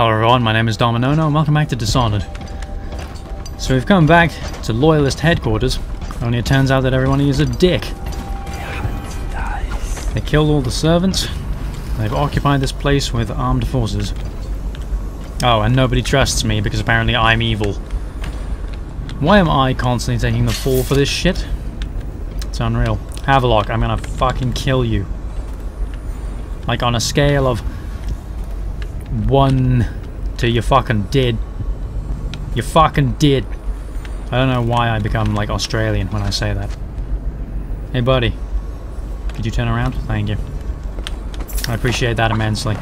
Hello everyone, my name is Dominohno and welcome back to Dishonored. So we've come back to Loyalist headquarters, only it turns out that everyone is a dick. They killed all the servants, they've occupied this place with armed forces. Oh, and nobody trusts me because apparently I'm evil. Why am I constantly taking the fall for this shit? It's unreal. Havelock, I'm gonna fucking kill you. Like on a scale of one to you fucking dead. You fucking dead. I don't know why I become like Australian when I say that. Hey buddy, could you turn around? Thank you. I appreciate that immensely.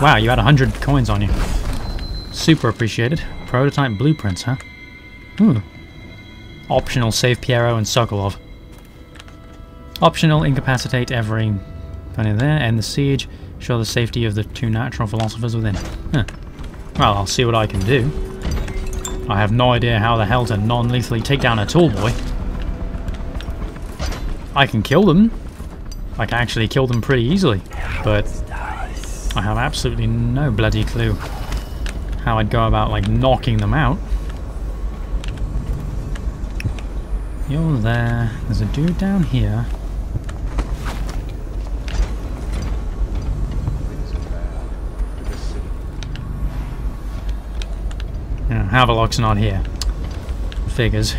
Wow, you had a hundred coins on you. Super appreciated. Prototype blueprints, huh? Hmm. Optional save Piero and Sokolov. Optional incapacitate every Funny there, end the siege, show the safety of the two natural philosophers within. Huh. Well, I'll see what I can do. I have no idea how the hell to non-lethally take down a tall boy. I can kill them. I can actually kill them pretty easily, but I have absolutely no bloody clue how I'd go about like knocking them out. You're there. There's a dude down here. Yeah, Havelock's not here. Figures.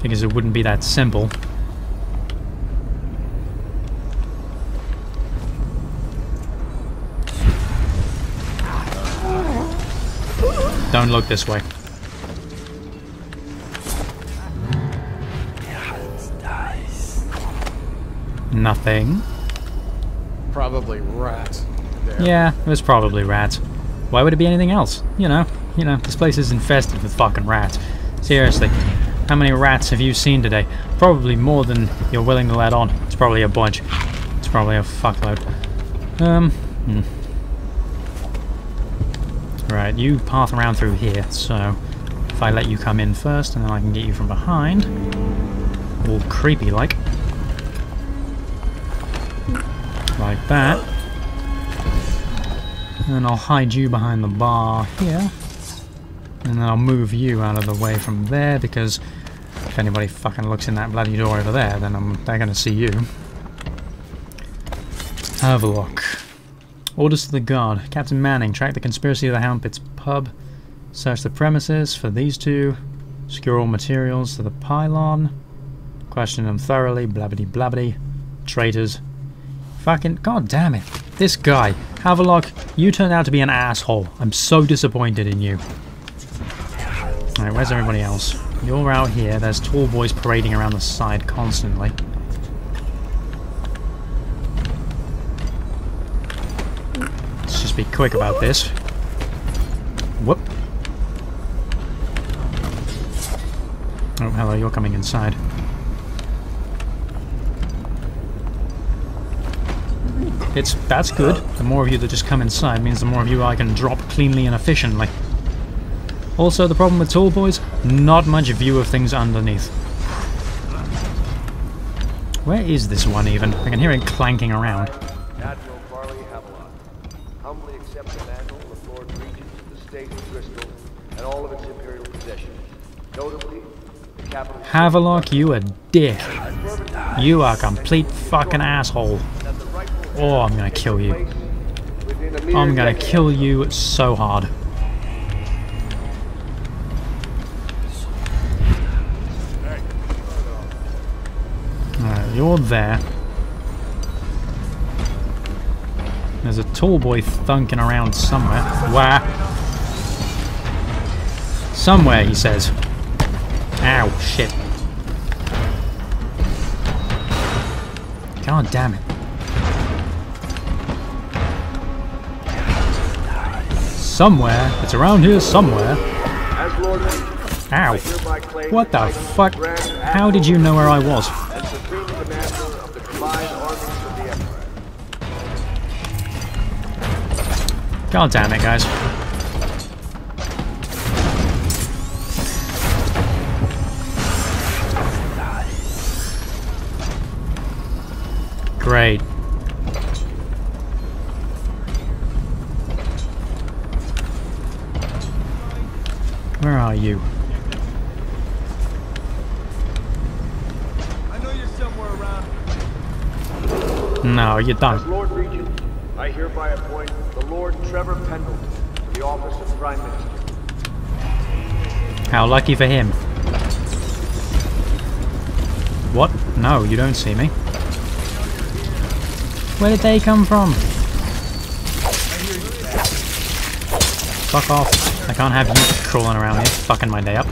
Figures it wouldn't be that simple. Don't look this way. Nothing. Probably rats. There. Yeah, it was probably rats. Why would it be anything else? You know, you know, this place is infested with fucking rats. Seriously, how many rats have you seen today? Probably more than you're willing to let on. It's probably a bunch. It's probably a fuckload. Um, hmm. Right, you path around through here, so if I let you come in first and then I can get you from behind, all creepy like. Like that. And I'll hide you behind the bar here. And then I'll move you out of the way from there because if anybody fucking looks in that bloody door over there, then I'm, they're going to see you. Have a look. Orders to the guard. Captain Manning, track the conspiracy of the Hound Pits pub. Search the premises for these two. Secure all materials to the pylon. Question them thoroughly. Blabbity blabbity. Traitors. Fucking god damn it. This guy. Havelock, you turned out to be an asshole. I'm so disappointed in you. Alright, where's everybody else? You're out here. There's tall boys parading around the side constantly. Let's just be quick about this. Whoop. Oh, hello, you're coming inside. It's that's good. The more of you that just come inside means the more of you I can drop cleanly and efficiently. Also, the problem with tall boys, not much view of things underneath. Where is this one even? I can hear it clanking around. Admiral Farley Havelock, humbly accept the mantle of Lord Regent of the State of Gristol and all of its imperial possessions, notably the capital... Havelock, you a dick. You are a complete fucking asshole. Oh, I'm gonna kill you. I'm gonna kill you so hard. Alright, you're there. There's a tall boy thunking around somewhere. Where? Somewhere, he says. Ow, shit. God damn it. Somewhere. It's around here somewhere. As Ow. I hereby claim What the fuck? How did you know where I was? and Supreme Commander of the combined armies of the Empire. God damn it, guys. Great. Are you? I know you're somewhere around. No, you're As done. Lord Regent, I hereby appoint the Lord Treavor Pendleton to the office of Prime Minister. How lucky for him. What? No, you don't see me. Where did they come from? Fuck off. I can't have you crawling around here, fucking my day up.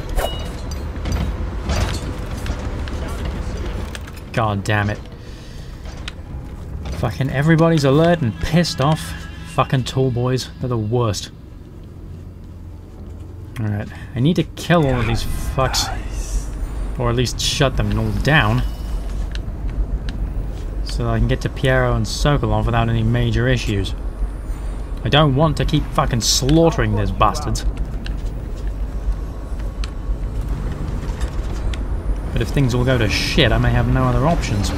God damn it. Fucking everybody's alert and pissed off. Fucking tall boys, they're the worst. Alright, I need to kill all of these fucks. Or at least shut them all down. So I can get to Piero and Sokolov without any major issues. I don't want to keep fucking slaughtering these bastards. But if things all go to shit, I may have no other options.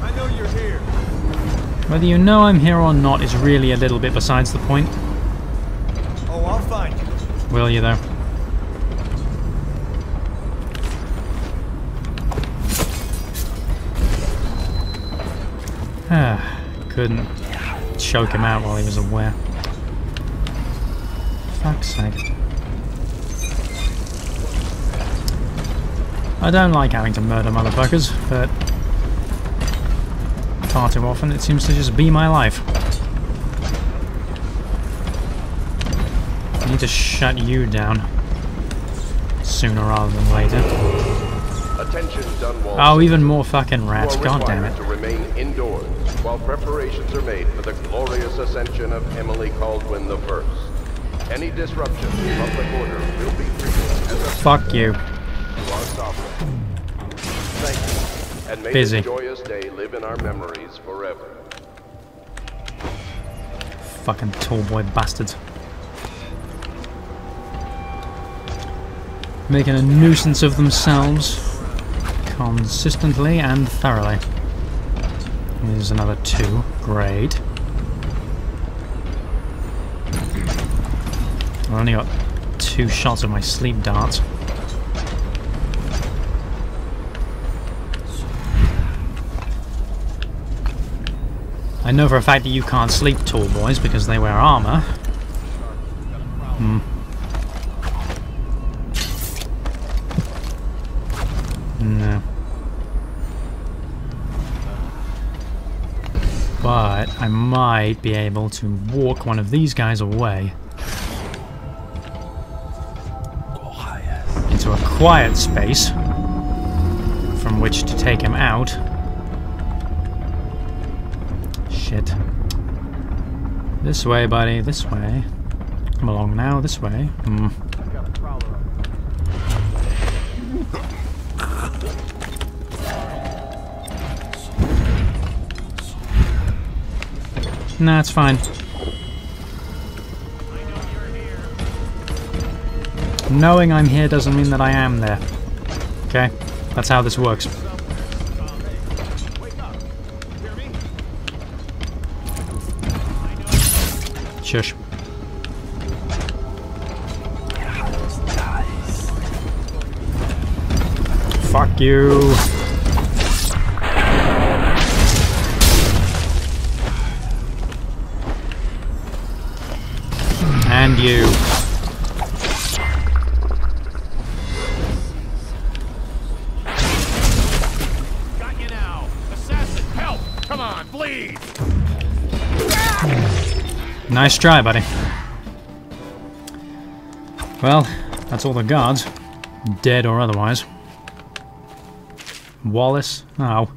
I know you're here. Whether you know I'm here or not is really a little bit besides the point. Oh, I'll find you. Will you, though? Ah, couldn't choke him out while he was aware. Fuck's sake. I don't like having to murder motherfuckers, but far too often it seems to just be my life. I need to shut you down sooner rather than later. Attention, Dunwall. Oh, even more fucking rats. God damn it. to remain indoors while preparations are made for the glorious ascension of Emily Kaldwin the First. Any disruption to public order will be treated as a Fuck you. You are sovereign. Thank you, and may Busy. joyous day live in our memories forever. Fucking tall boy bastards. Making a nuisance of themselves consistently and thoroughly. Here's another two. Great. I've only got two shots of my sleep darts. I know for a fact that you can't sleep, tall boys, because they wear armor. Hmm. No. But I might be able to walk one of these guys away. Into a quiet space from which to take him out. Shit. This way, buddy, this way. Come along now, this way. Hmm. Nah, it's fine. Knowing I'm here doesn't mean that I am there. Okay? That's how this works. Shush. Fuck you. On, bleed! Nice try, buddy. Well, that's all the guards. Dead or otherwise. Wallace? Oh.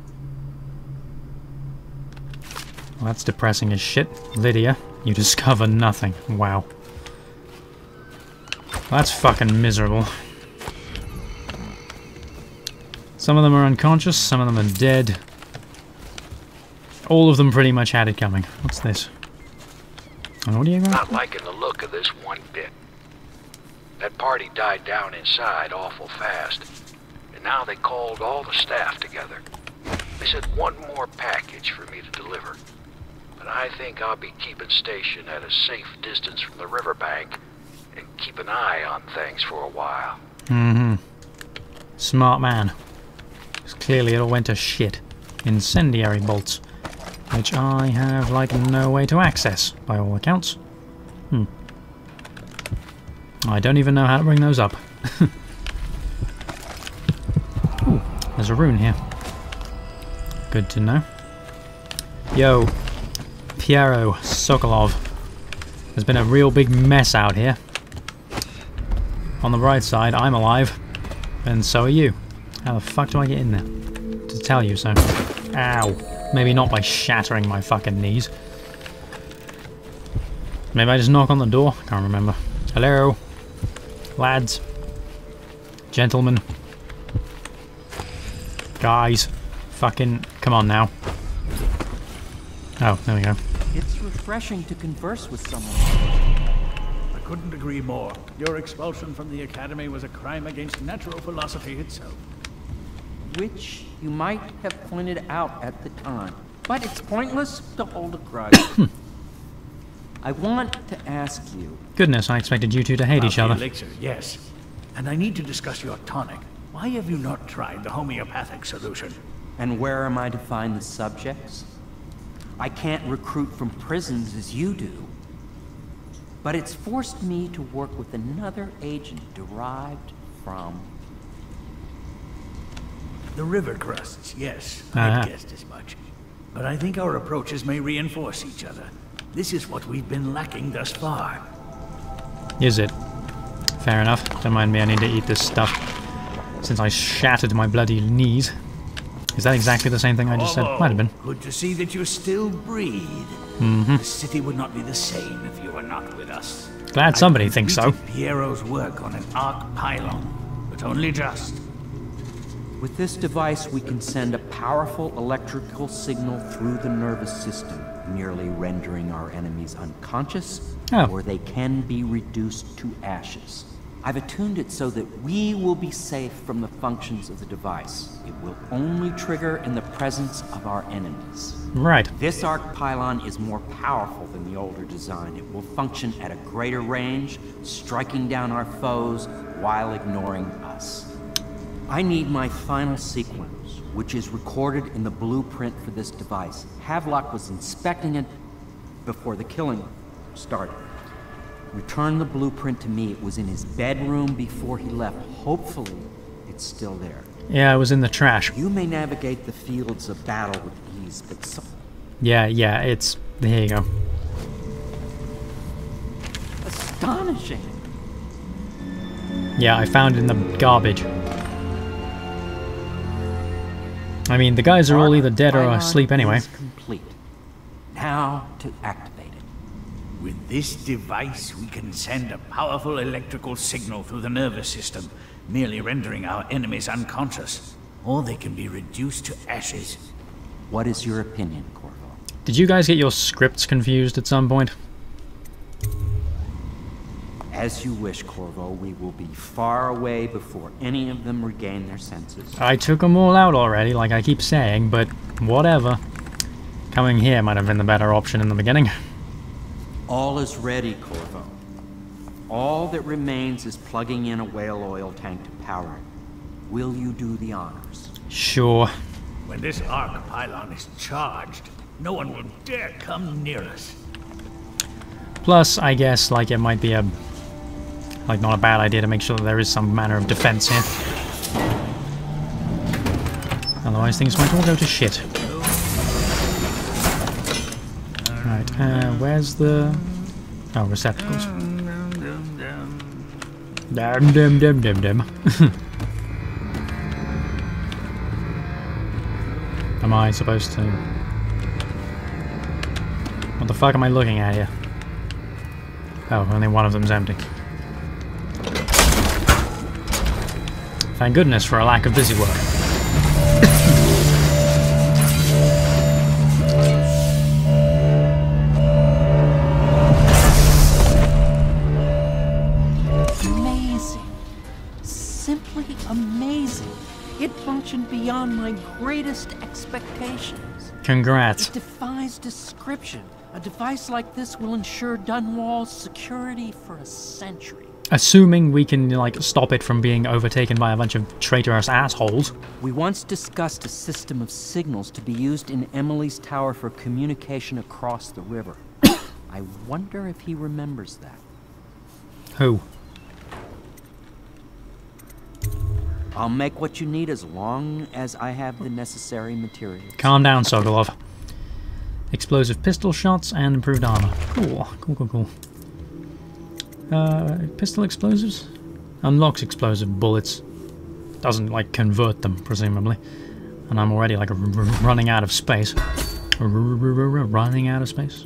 Well, that's depressing as shit. Lydia, you discover nothing. Wow. That's fucking miserable. Some of them are unconscious, some of them are dead. All of them pretty much had it coming. What's this? An audio? Not liking the look of this one bit. That party died down inside awful fast. And now they called all the staff together. They said one more package for me to deliver. But I think I'll be keeping station at a safe distance from the riverbank and keep an eye on things for a while. Mm-hmm. Smart man. clearly it all went to shit. Incendiary bolts. Which I have, like, no way to access, by all accounts. Hmm. I don't even know how to bring those up. Ooh, there's a rune here. Good to know. Yo, Piero Sokolov. There's been a real big mess out here. On the bright side, I'm alive, and so are you. How the fuck do I get in there? To tell you so. Ow. Maybe not by shattering my fucking knees. Maybe I just knock on the door? Can't remember. Hello? Lads? Gentlemen? Guys? Fucking... Come on now. Oh, there we go. It's refreshing to converse with someone. I couldn't agree more. Your expulsion from the Academy was a crime against natural philosophy itself. which you might have pointed out at the time. But it's pointless to hold a grudge. I want to ask you, Goodness, I expected you two to hate About each the other. elixir, yes. And I need to discuss your tonic. Why have you not tried the homeopathic solution? and where am I to find the subjects? I can't recruit from prisons as you do. But it's forced me to work with another agent derived from. The river crusts, yes. Ah. I'd guessed as much. But I think our approaches may reinforce each other. This is what we've been lacking thus far. Is it? Fair enough. Don't mind me, I need to eat this stuff. Since I shattered my bloody knees. Is that exactly the same thing I just said? Might have been. Good to see that you still breathe. Mm-hmm. The city would not be the same if you were not with us. Glad somebody thinks so. Piero's work on an arc pylon, but only just. With this device, we can send a powerful electrical signal through the nervous system, merely rendering our enemies unconscious, Oh. or they can be reduced to ashes. I've attuned it so that we will be safe from the functions of the device. It will only trigger in the presence of our enemies. Right. This arc pylon is more powerful than the older design. It will function at a greater range, striking down our foes while ignoring us. I need my final sequence, which is recorded in the blueprint for this device. Havelock was inspecting it before the killing started. Return the blueprint to me. It was in his bedroom before he left. Hopefully, it's still there. Yeah, it was in the trash. You may navigate the fields of battle with ease, but some Yeah, yeah, it's... Here you go. astonishing. Yeah, I found it in the garbage. I mean, the guys are all either dead or asleep anyway. complete. Now to activate. With this device, we can send a powerful electrical signal through the nervous system, merely rendering our enemies unconscious. Or they can be reduced to ashes. What is your opinion, Corvo? Did you guys get your scripts confused at some point? As you wish, Corvo. We will be far away before any of them regain their senses. I took them all out already, like I keep saying, but whatever. Coming here might have been the better option in the beginning. All is ready, Corvo. All that remains is plugging in a whale oil tank to power it. Will you do the honors? Sure. When this arc pylon is charged, no one will dare come near us. Plus, I guess, like, it might be a... Like, not a bad idea to make sure that there is some manner of defense here. Otherwise, things might all go to shit. Right, uh, where's the... Oh, receptacles. Dum dum dum dum dum. am I supposed to... What the fuck am I looking at here? Oh, only one of them's empty. Thank goodness for a lack of busy work. Greatest expectations. Congrats. It defies description. A device like this will ensure Dunwall's security for a century. Assuming we can, like, stop it from being overtaken by a bunch of traitorous assholes. We once discussed a system of signals to be used in Emily's tower for communication across the river. I wonder if he remembers that. Who? I'll make what you need as long as I have the necessary materials. Calm down, Sokolov. Explosive pistol shots and improved armor. Cool, cool, cool, cool. Uh, pistol explosives? Unlocks explosive bullets. Doesn't, like, convert them, presumably. And I'm already, like, running out of space. Running out of space.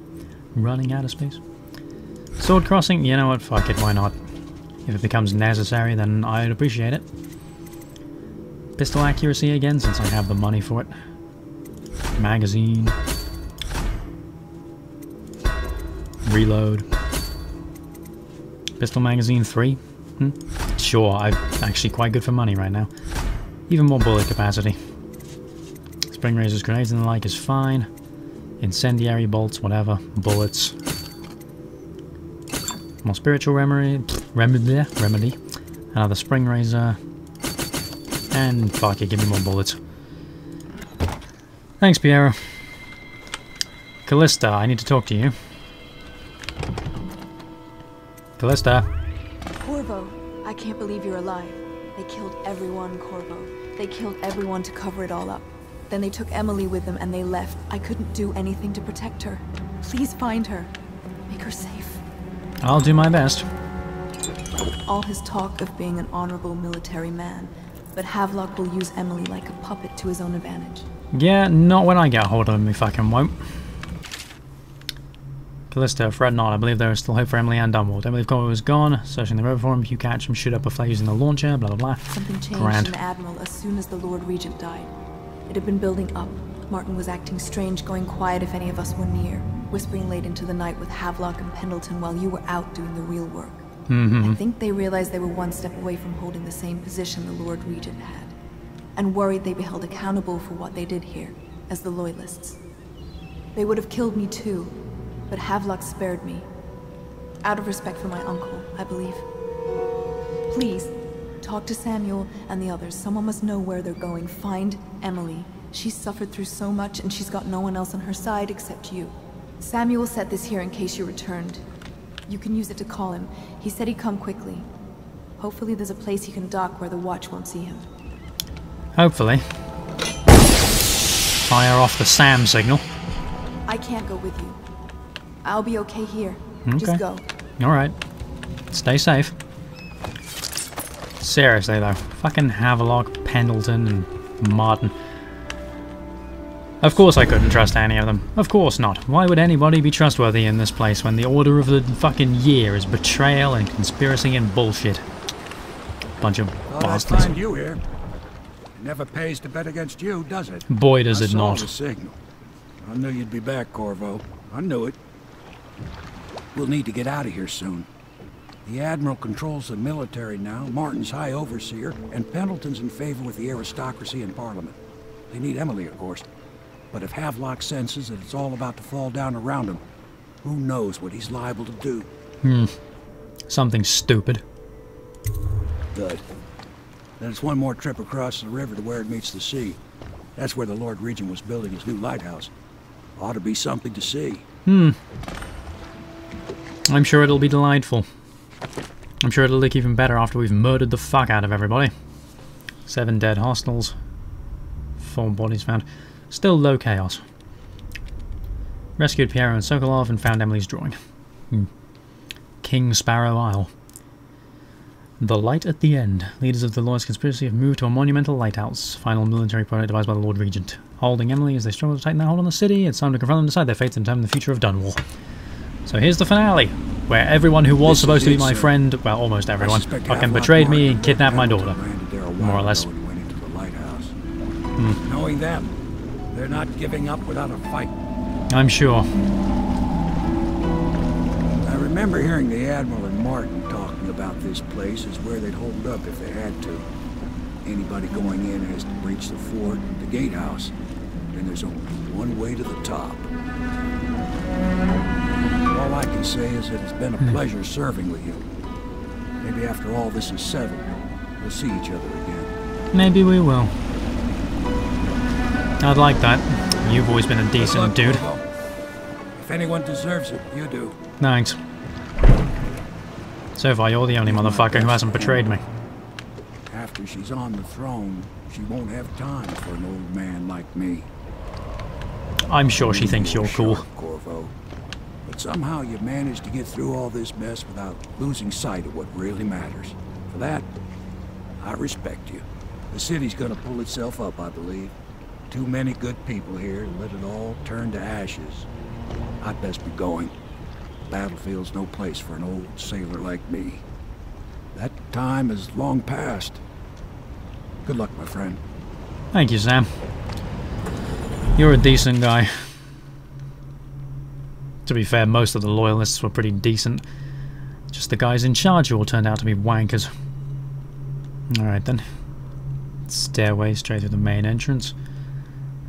Running out of space. Sword crossing? You know what? Fuck it, why not? If it becomes necessary, then I'd appreciate it. Pistol accuracy again, since I have the money for it. Magazine. Reload. Pistol magazine 3? Hmm? Sure, I'm actually quite good for money right now. Even more bullet capacity. Spring razors, grenades and the like is fine. Incendiary bolts, whatever. Bullets. More spiritual remedy. Remedy. Remedy. Another spring razor. And fuck it, give me more bullets. Thanks, Piero. Callista, I need to talk to you. Callista. Corvo, I can't believe you're alive. They killed everyone, Corvo. They killed everyone to cover it all up. Then they took Emily with them and they left. I couldn't do anything to protect her. Please find her. Make her safe. I'll do my best. All his talk of being an honorable military man, but Havelock will use Emily like a puppet to his own advantage. Yeah, not when I get hold of him, he fucking won't. Callista, Fred not. I believe there is still hope for Emily and Dunwall. Emily, of course, was gone. Searching the river for him. If you catch him, shoot up a flare using the launcher, blah blah blah. Something changed Grand. in the Admiral as soon as the Lord Regent died. It had been building up. Martin was acting strange, going quiet if any of us were near, whispering late into the night with Havelock and Pendleton while you were out doing the real work. Mm-hmm. I think they realized they were one step away from holding the same position the Lord Regent had, and worried they'd be held accountable for what they did here, as the Loyalists. They would have killed me too, but Havelock spared me. Out of respect for my uncle, I believe. Please, talk to Samuel and the others. Someone must know where they're going. Find Emily. She's suffered through so much, and she's got no one else on her side except you. Samuel set this here in case you returned. You can use it to call him. He said he'd come quickly. Hopefully there's a place he can dock where the watch won't see him. Hopefully. Fire off the SAM signal. I can't go with you. I'll be okay here. Okay. Just go. Alright. Stay safe. Seriously though, fucking Havelock, Pendleton, and Martin. Of course I couldn't trust any of them. Of course not. Why would anybody be trustworthy in this place when the order of the fucking year is betrayal and conspiracy and bullshit? Bunch of I'd bastards. find you here. It never pays to bet against you, does it? Boy does I it saw not. the signal. I knew you'd be back, Corvo. I knew it. We'll need to get out of here soon. The Admiral controls the military now, Martin's High Overseer, and Pendleton's in favor with the aristocracy and Parliament. They need Emily, of course. But if Havelock senses that it's all about to fall down around him, who knows what he's liable to do? Hmm. Something stupid. Good. Then it's one more trip across the river to where it meets the sea. That's where the Lord Regent was building his new lighthouse. Ought to be something to see. Hmm. I'm sure it'll be delightful. I'm sure it'll look even better after we've murdered the fuck out of everybody. Seven dead hostiles. Four bodies found. Still low chaos. Rescued Piero and Sokolov and found Emily's drawing. Hmm. King Sparrow Isle. The light at the end. Leaders of the Loyalist conspiracy have moved to a monumental lighthouse. Final military project devised by the Lord Regent. Holding Emily as they struggle to tighten their hold on the city, it's time to confront them and decide their fates and determine the future of Dunwall. So here's the finale, where everyone who was This supposed to be it, my sir. friend, well, almost everyone, suspect fucking betrayed me and kidnapped my daughter. Pendleton landed there a More or less. ago and went into the lighthouse. Knowing them, they're not giving up without a fight. I'm sure. I remember hearing the Admiral and Martin talking about this place as where they'd hold up if they had to. Anybody going in has to breach the fort, the gatehouse, and there's only one way to the top. All I can say is that it's been a hmm. pleasure serving with you. Maybe after all this is settled, we'll see each other again. Maybe we will. I'd like that. You've always been a decent dude. If anyone deserves it, you do. Thanks. So far, you're the only motherfucker who hasn't betrayed me. After she's on the throne, she won't have time for an old man like me. I'm sure she thinks you're cool. Corvo. But somehow you managed to get through all this mess without losing sight of what really matters. For that, I respect you. The city's gonna pull itself up, I believe. Too many good people here to let it all turn to ashes. I'd best be going. Battlefield's no place for an old sailor like me. That time is long past. Good luck, my friend. Thank you, Sam. You're a decent guy. To be fair, most of the loyalists were pretty decent. Just the guys in charge who all turned out to be wankers. Alright then. Stairway straight through the main entrance.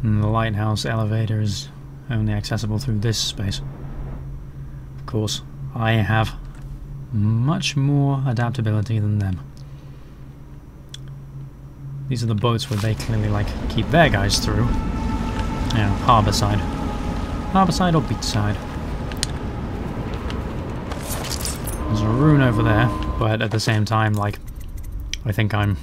And the lighthouse elevator is only accessible through this space. Of course, I have much more adaptability than them. These are the boats where they clearly like keep their guys through. Yeah, harbour side. Harbour side or beach side. There's a rune over there, but at the same time, like, I think I'm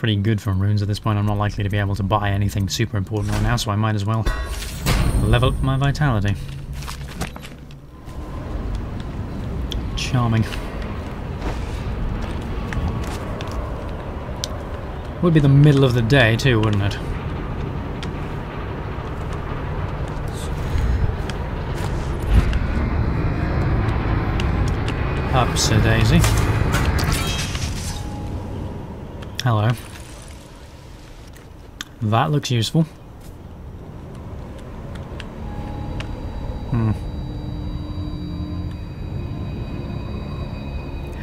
pretty good from runes at this point. I'm not likely to be able to buy anything super important right now, so I might as well level up my vitality. Charming. Would be the middle of the day too, wouldn't it? Up, Sir Daisy. Hello. That looks useful. Hmm.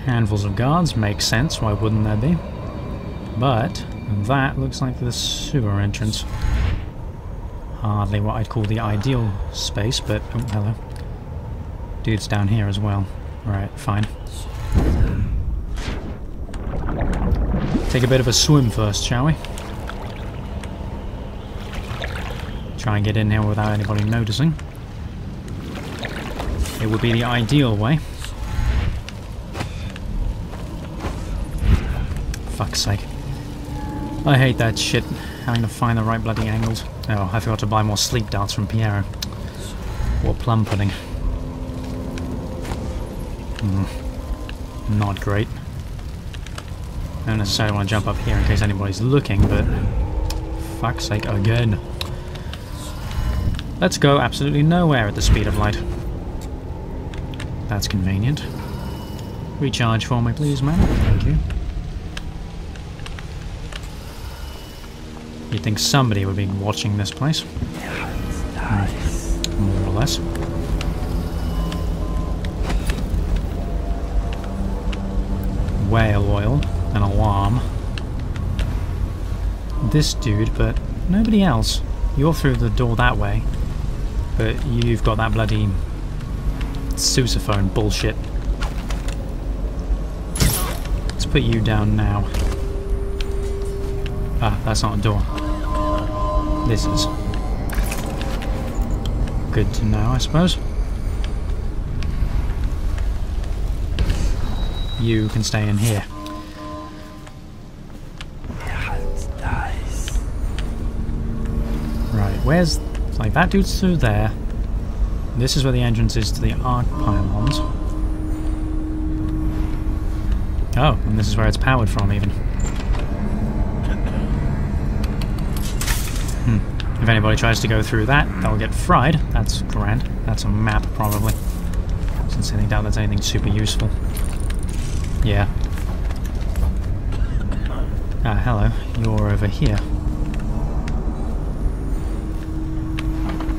Handfuls of guards makes sense, why wouldn't there be? But that looks like the sewer entrance. Hardly what I'd call the ideal space, but oh hello. Dude's down here as well. Right, fine. Take a bit of a swim first, shall we? Try and get in here without anybody noticing. It would be the ideal way. Fuck's sake. I hate that shit, having to find the right bloody angles. Oh, I forgot to buy more sleep darts from Piero. Or plum pudding. Hmm. Not great. I don't necessarily want to jump up here in case anybody's looking, but... Fuck's sake, again. Let's go absolutely nowhere at the speed of light. That's convenient. Recharge for me, please, man. Thank you. You'd think somebody would be watching this place. Hmm. More or less. Whale oil, an alarm. This dude, but nobody else. You're through the door that way, but you've got that bloody sousaphone bullshit. Let's put you down now. Ah, that's not a door. This is. Good to know, I suppose. You can stay in here. Right, where's... Like, that dude's through there. This is where the entrance is to the arc pylons. Oh, and this is where it's powered from, even. Hmm. If anybody tries to go through that, they'll get fried. That's grand. That's a map, probably. Sincerely doubt that's anything super useful. Yeah. Ah, hello. You're over here.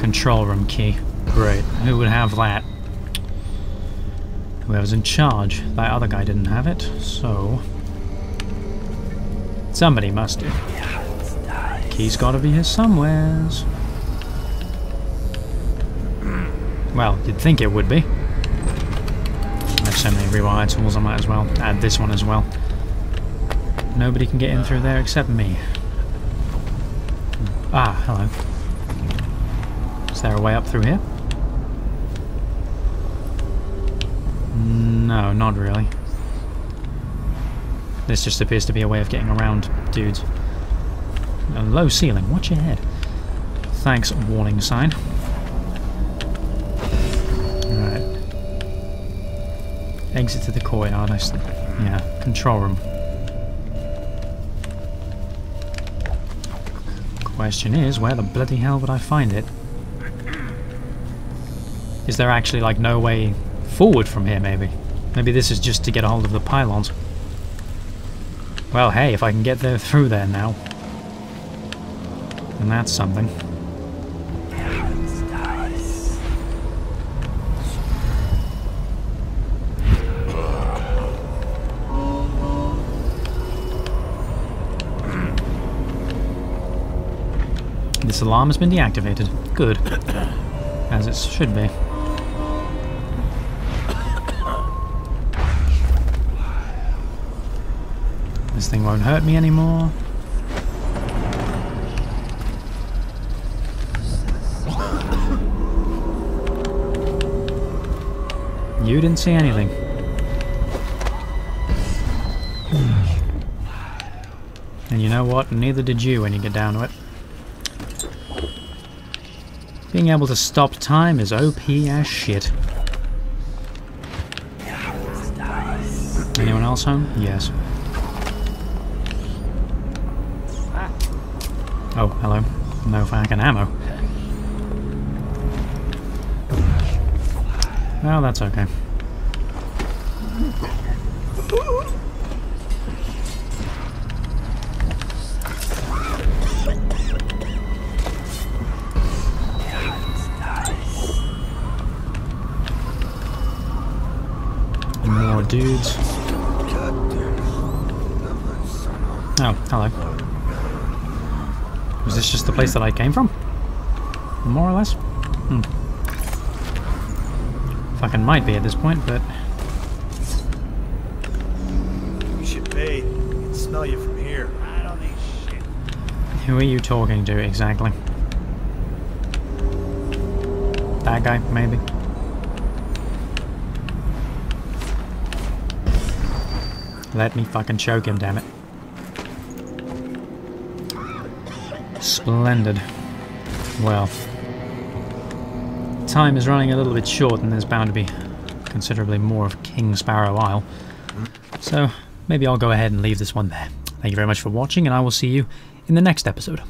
Control room key. Great. Who would have that? Whoever's in charge. That other guy didn't have it, so... Somebody must do. Key's gotta be here somewheres. Well, you'd think it would be. I have so many rewire tools, I might as well add this one as well. Nobody can get in through there except me. Ah, hello. Is there a way up through here? No, not really. This just appears to be a way of getting around dudes. A low ceiling, watch your head. Thanks, warning sign. Alright. Exit to the courtyard, I yeah, control room. Question is, where the bloody hell would I find it? Is there actually like no way forward from here maybe? Maybe this is just to get a hold of the pylons. Well hey, if I can get there through there now. And that's something. This alarm has been deactivated. Good. As it should be. This thing won't hurt me anymore. You didn't see anything. And you know what? Neither did you when you get down to it. Being able to stop time is OP as shit. Anyone else home? Yes. Oh, hello. No fucking ammo. Well, that's okay. More dudes. Oh, hello. Was this just the place that I came from? More or less? Hmm. Fucking might be at this point, but You should bathe. I can smell you from here. I don't need shit. who are you talking to exactly? That guy, maybe? Let me fucking choke him, damn it. Splendid. Well. Time is running a little bit short and there's bound to be considerably more of King Sparrow Isle. So, maybe I'll go ahead and leave this one there. Thank you very much for watching and I will see you in the next episode.